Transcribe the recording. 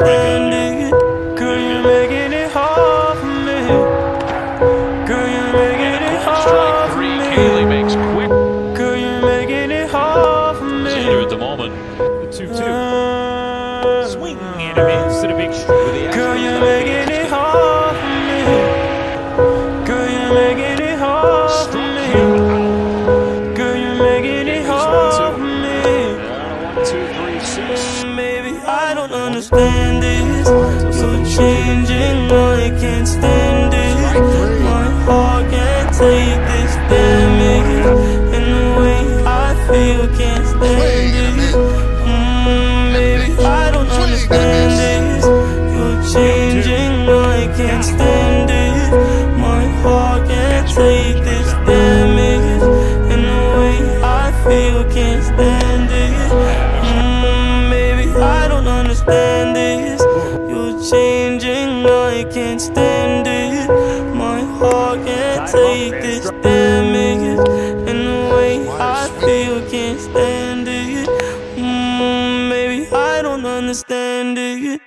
Understand it. Girl, you're making it hard for me. Girl, you're making it hard for me. Kahnle makes quick. Girl, you're making it hard for me. Xander at the moment. The 2 2. Uh, Swing and a miss and a big Girl, you're making I don't understand this. You're changing, I can't stand it. My heart can't take this damage. And the way I feel, can't stand it. Mm, baby, I don't understand this. You're changing, I can't stand it. My heart can't take this damage. And the way I feel, can't stand it stand this. You're changing, I can't stand it. My heart can't take this damage. And the way I feel, can't stand it. Mm, maybe I don't understand it.